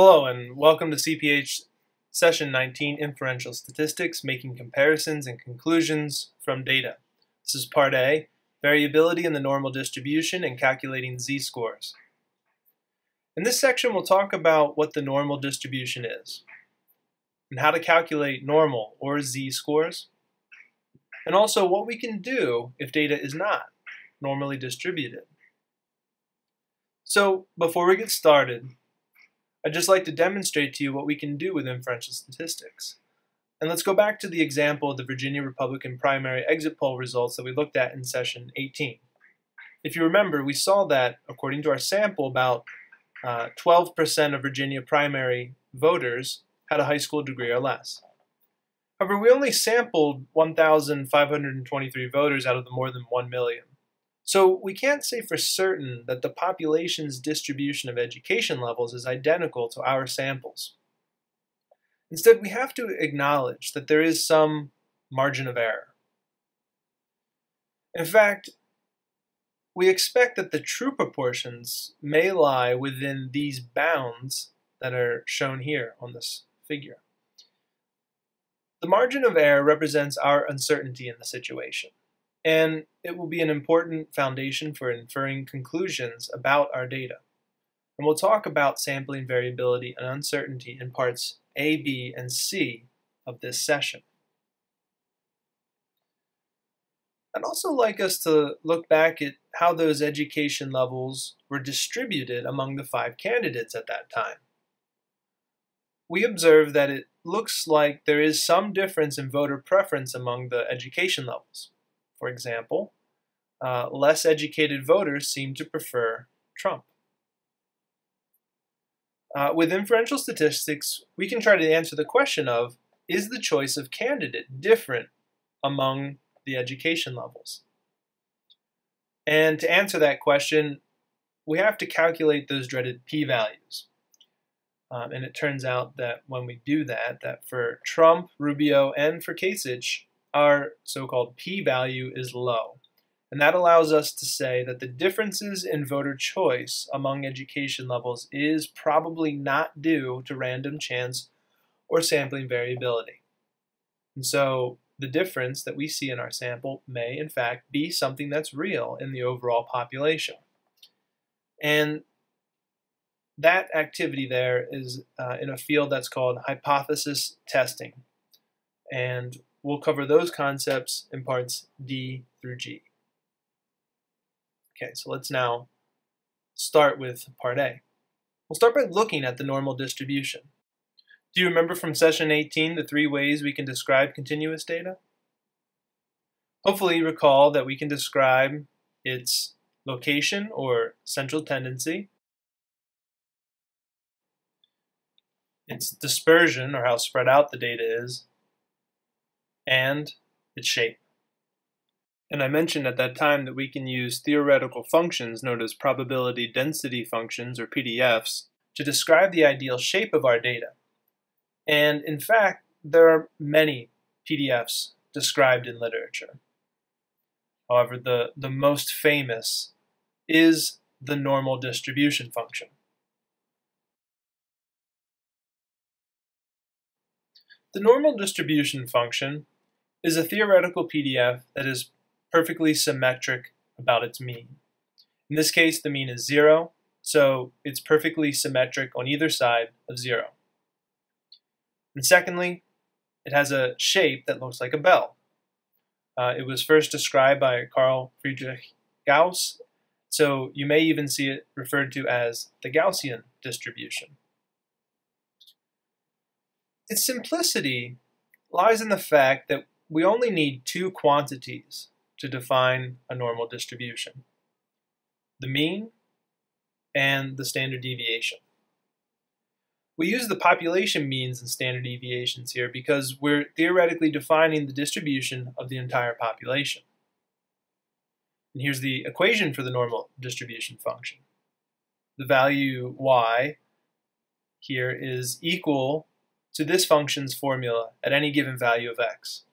Hello and welcome to CPH Session 19 Inferential Statistics Making Comparisons and Conclusions from Data. This is Part A, Variability in the Normal Distribution and Calculating Z-Scores. In this section we'll talk about what the normal distribution is and how to calculate normal or Z-scores and also what we can do if data is not normally distributed. So before we get started, I'd just like to demonstrate to you what we can do with inferential statistics. And let's go back to the example of the Virginia Republican primary exit poll results that we looked at in session 18. If you remember, we saw that, according to our sample, about 12% uh, of Virginia primary voters had a high school degree or less. However, we only sampled 1,523 voters out of the more than 1 million. So we can't say for certain that the population's distribution of education levels is identical to our samples. Instead, we have to acknowledge that there is some margin of error. In fact, we expect that the true proportions may lie within these bounds that are shown here on this figure. The margin of error represents our uncertainty in the situation and it will be an important foundation for inferring conclusions about our data. And we'll talk about sampling variability and uncertainty in parts A, B, and C of this session. I'd also like us to look back at how those education levels were distributed among the five candidates at that time. We observe that it looks like there is some difference in voter preference among the education levels. For example, uh, less educated voters seem to prefer Trump. Uh, with inferential statistics, we can try to answer the question of, is the choice of candidate different among the education levels? And to answer that question, we have to calculate those dreaded p-values. Um, and it turns out that when we do that, that for Trump, Rubio, and for Kasich, our so-called p-value is low. And that allows us to say that the differences in voter choice among education levels is probably not due to random chance or sampling variability. And so the difference that we see in our sample may, in fact, be something that's real in the overall population. And that activity there is uh, in a field that's called hypothesis testing. And We'll cover those concepts in parts D through G. Okay, so let's now start with part A. We'll start by looking at the normal distribution. Do you remember from session 18 the three ways we can describe continuous data? Hopefully you recall that we can describe its location or central tendency, its dispersion or how spread out the data is, and its shape. And I mentioned at that time that we can use theoretical functions known as probability density functions, or PDFs, to describe the ideal shape of our data. And in fact, there are many PDFs described in literature. However, the, the most famous is the normal distribution function. The normal distribution function is a theoretical PDF that is perfectly symmetric about its mean. In this case, the mean is 0, so it's perfectly symmetric on either side of 0. And secondly, it has a shape that looks like a bell. Uh, it was first described by Carl Friedrich Gauss, so you may even see it referred to as the Gaussian distribution. Its simplicity lies in the fact that we only need two quantities to define a normal distribution. The mean and the standard deviation. We use the population means and standard deviations here because we're theoretically defining the distribution of the entire population. And here's the equation for the normal distribution function. The value y here is equal to this function's formula at any given value of x.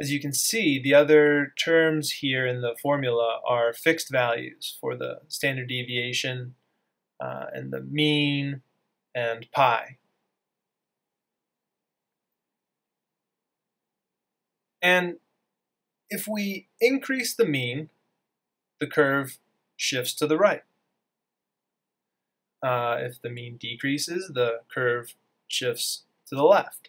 As you can see, the other terms here in the formula are fixed values for the standard deviation uh, and the mean and pi. And if we increase the mean, the curve shifts to the right. Uh, if the mean decreases, the curve shifts to the left.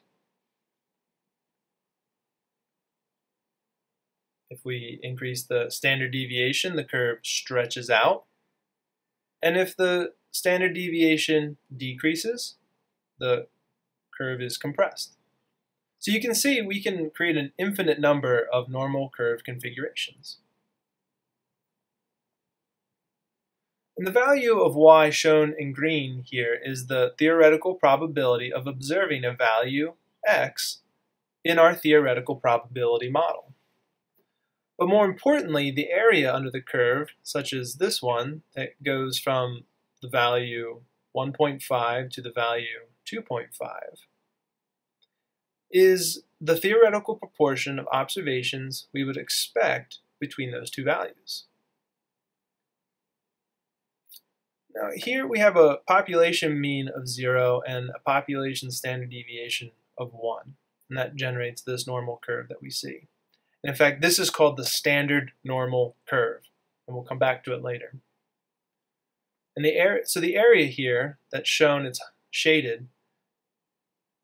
If we increase the standard deviation, the curve stretches out. And if the standard deviation decreases, the curve is compressed. So you can see we can create an infinite number of normal curve configurations. And the value of y shown in green here is the theoretical probability of observing a value x in our theoretical probability model. But more importantly, the area under the curve, such as this one, that goes from the value 1.5 to the value 2.5, is the theoretical proportion of observations we would expect between those two values. Now here we have a population mean of 0 and a population standard deviation of 1, and that generates this normal curve that we see. In fact, this is called the standard normal curve, and we'll come back to it later. And the area, so the area here that's shown, it's shaded,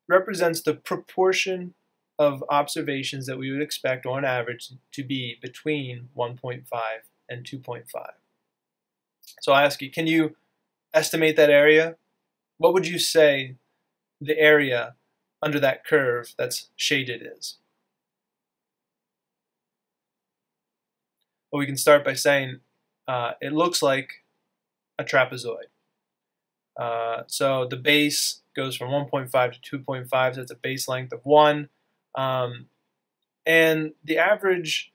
represents the proportion of observations that we would expect on average to be between 1.5 and 2.5. So I ask you, can you estimate that area? What would you say the area under that curve that's shaded is? Well, we can start by saying uh, it looks like a trapezoid. Uh, so the base goes from 1.5 to 2.5, so it's a base length of 1. Um, and the average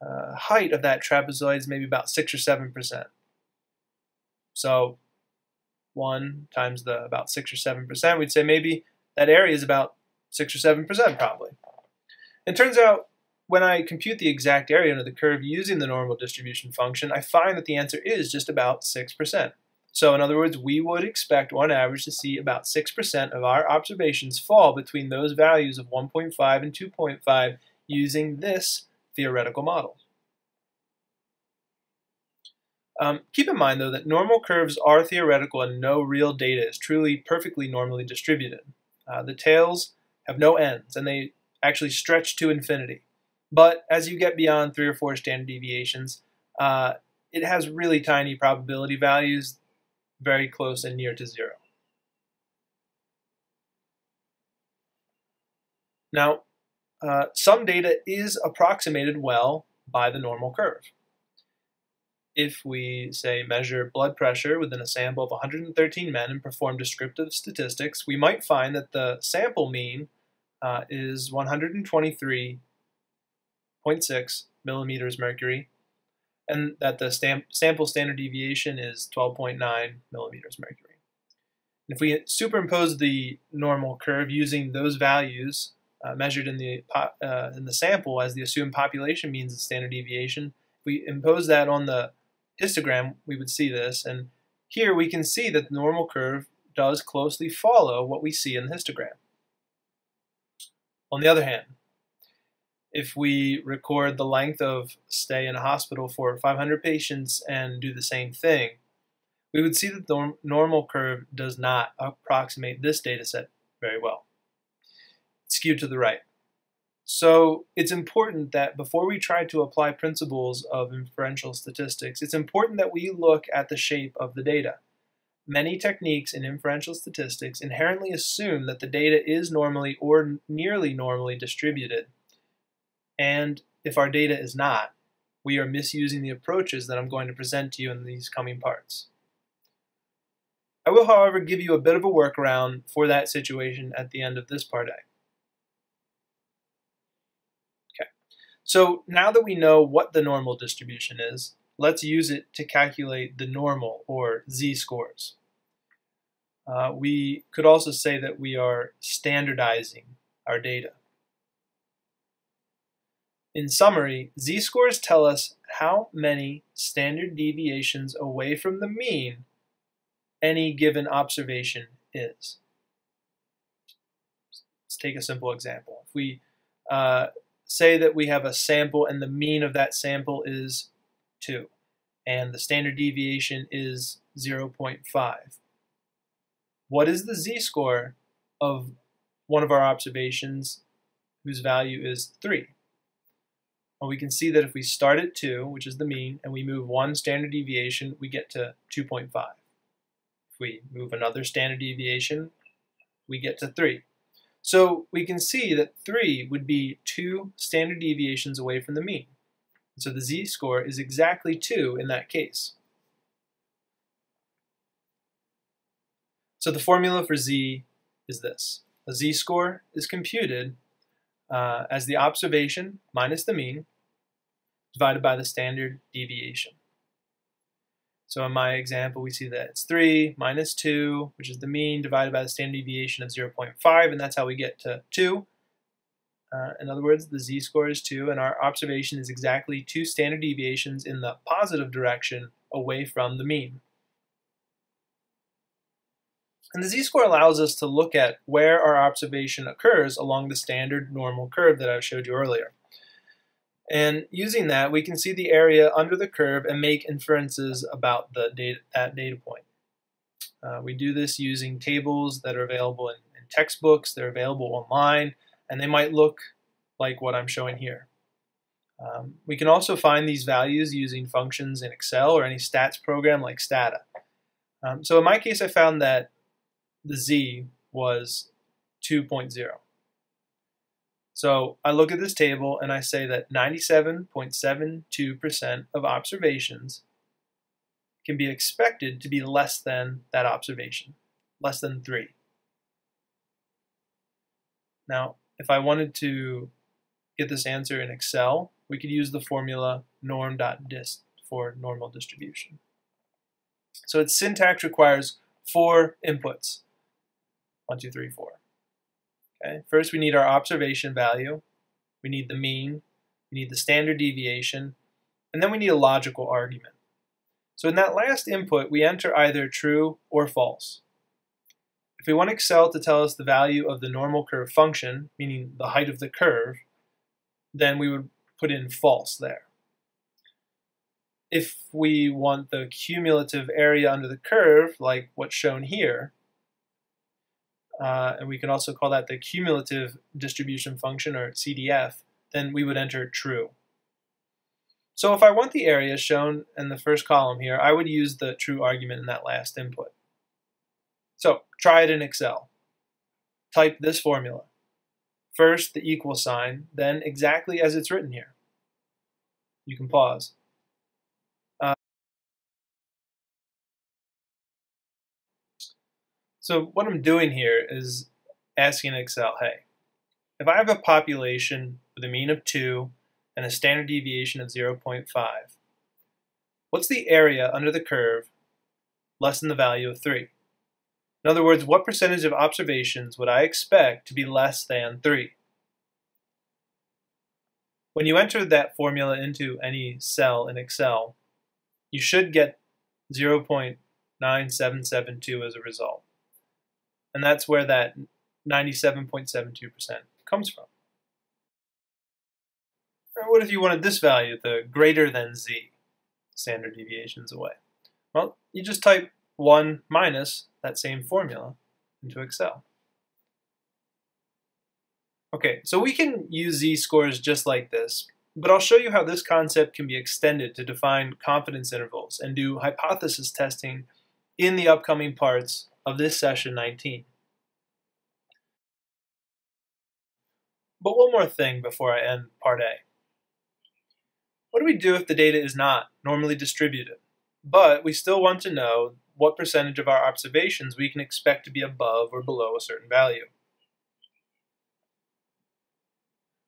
uh, height of that trapezoid is maybe about 6 or 7%. So 1 times the about 6 or 7%, we'd say maybe that area is about 6 or 7% probably. It turns out when I compute the exact area under the curve using the normal distribution function, I find that the answer is just about 6%. So in other words, we would expect on average to see about 6% of our observations fall between those values of 1.5 and 2.5 using this theoretical model. Um, keep in mind, though, that normal curves are theoretical and no real data is truly perfectly normally distributed. Uh, the tails have no ends, and they actually stretch to infinity. But as you get beyond three or four standard deviations, uh, it has really tiny probability values, very close and near to zero. Now, uh, some data is approximated well by the normal curve. If we, say, measure blood pressure within a sample of 113 men and perform descriptive statistics, we might find that the sample mean uh, is 123 0.6 millimeters mercury, and that the sample standard deviation is 12.9 millimeters mercury. If we superimpose the normal curve using those values uh, measured in the uh, in the sample as the assumed population means and standard deviation, if we impose that on the histogram, we would see this. And here we can see that the normal curve does closely follow what we see in the histogram. On the other hand, if we record the length of stay in a hospital for 500 patients and do the same thing, we would see that the normal curve does not approximate this data set very well. It's skewed to the right. So it's important that before we try to apply principles of inferential statistics, it's important that we look at the shape of the data. Many techniques in inferential statistics inherently assume that the data is normally or nearly normally distributed and if our data is not, we are misusing the approaches that I'm going to present to you in these coming parts. I will, however, give you a bit of a workaround for that situation at the end of this part A. Okay, so now that we know what the normal distribution is, let's use it to calculate the normal, or z-scores. Uh, we could also say that we are standardizing our data. In summary, z-scores tell us how many standard deviations away from the mean any given observation is. Let's take a simple example. If we uh, say that we have a sample and the mean of that sample is 2 and the standard deviation is 0.5. What is the z-score of one of our observations whose value is 3? Well, we can see that if we start at 2, which is the mean, and we move one standard deviation, we get to 2.5. If we move another standard deviation, we get to 3. So we can see that 3 would be 2 standard deviations away from the mean. So the z-score is exactly 2 in that case. So the formula for z is this. A z-score is computed uh, as the observation minus the mean divided by the standard deviation. So in my example, we see that it's 3 minus 2, which is the mean, divided by the standard deviation of 0.5, and that's how we get to 2. Uh, in other words, the z-score is 2, and our observation is exactly 2 standard deviations in the positive direction away from the mean. And the z-score allows us to look at where our observation occurs along the standard normal curve that I showed you earlier. And using that, we can see the area under the curve and make inferences about the data, that data point. Uh, we do this using tables that are available in, in textbooks, they're available online, and they might look like what I'm showing here. Um, we can also find these values using functions in Excel or any stats program like Stata. Um, so in my case, I found that the z was 2.0. So I look at this table and I say that 97.72% of observations can be expected to be less than that observation, less than 3. Now, if I wanted to get this answer in Excel, we could use the formula norm.dist for normal distribution. So its syntax requires four inputs. One, two, three, four. Okay. First, we need our observation value. We need the mean. We need the standard deviation. And then we need a logical argument. So in that last input, we enter either true or false. If we want Excel to tell us the value of the normal curve function, meaning the height of the curve, then we would put in false there. If we want the cumulative area under the curve, like what's shown here, uh, and we can also call that the cumulative distribution function, or CDF, then we would enter true. So if I want the area shown in the first column here, I would use the true argument in that last input. So try it in Excel. Type this formula. First the equal sign, then exactly as it's written here. You can pause. So what I'm doing here is asking Excel, hey, if I have a population with a mean of 2 and a standard deviation of 0.5, what's the area under the curve less than the value of 3? In other words, what percentage of observations would I expect to be less than 3? When you enter that formula into any cell in Excel, you should get 0.9772 as a result. And that's where that 97.72% comes from. what if you wanted this value, the greater than z, standard deviations away? Well, you just type 1 minus that same formula into Excel. Okay, so we can use z-scores just like this, but I'll show you how this concept can be extended to define confidence intervals and do hypothesis testing in the upcoming parts of this session 19. But one more thing before I end part A. What do we do if the data is not normally distributed, but we still want to know what percentage of our observations we can expect to be above or below a certain value?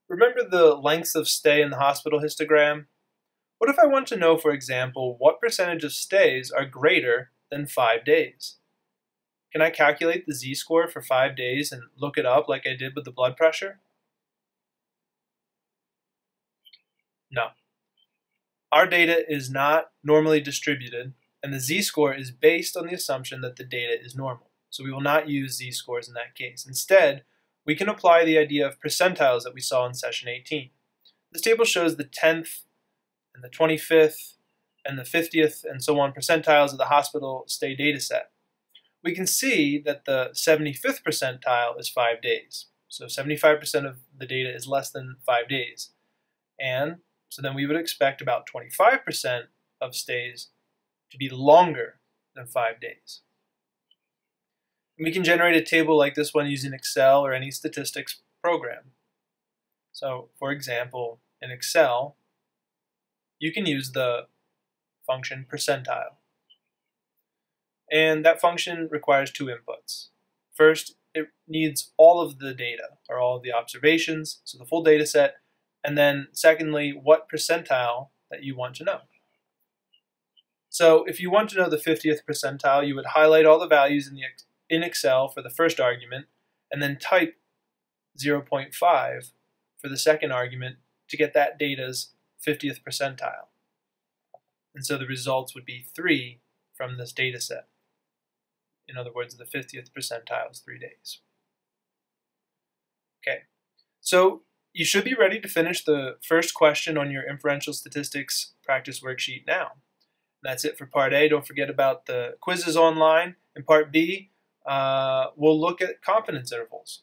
Remember the lengths of stay in the hospital histogram? What if I want to know, for example, what percentage of stays are greater than five days? Can I calculate the z-score for five days and look it up like I did with the blood pressure? No. Our data is not normally distributed, and the z-score is based on the assumption that the data is normal. So we will not use z-scores in that case. Instead, we can apply the idea of percentiles that we saw in session 18. This table shows the 10th and the 25th and the 50th and so on percentiles of the hospital stay data set. We can see that the 75th percentile is 5 days. So 75% of the data is less than 5 days. And so then we would expect about 25% of stays to be longer than 5 days. And we can generate a table like this one using Excel or any statistics program. So for example, in Excel, you can use the function percentile. And that function requires two inputs. First, it needs all of the data, or all of the observations, so the full data set, and then secondly, what percentile that you want to know. So if you want to know the 50th percentile, you would highlight all the values in, the, in Excel for the first argument, and then type 0.5 for the second argument to get that data's 50th percentile. And so the results would be 3 from this data set. In other words, the 50th percentile is 3 days. Okay, so you should be ready to finish the first question on your inferential statistics practice worksheet now. That's it for part A. Don't forget about the quizzes online. In part B, uh, we'll look at confidence intervals.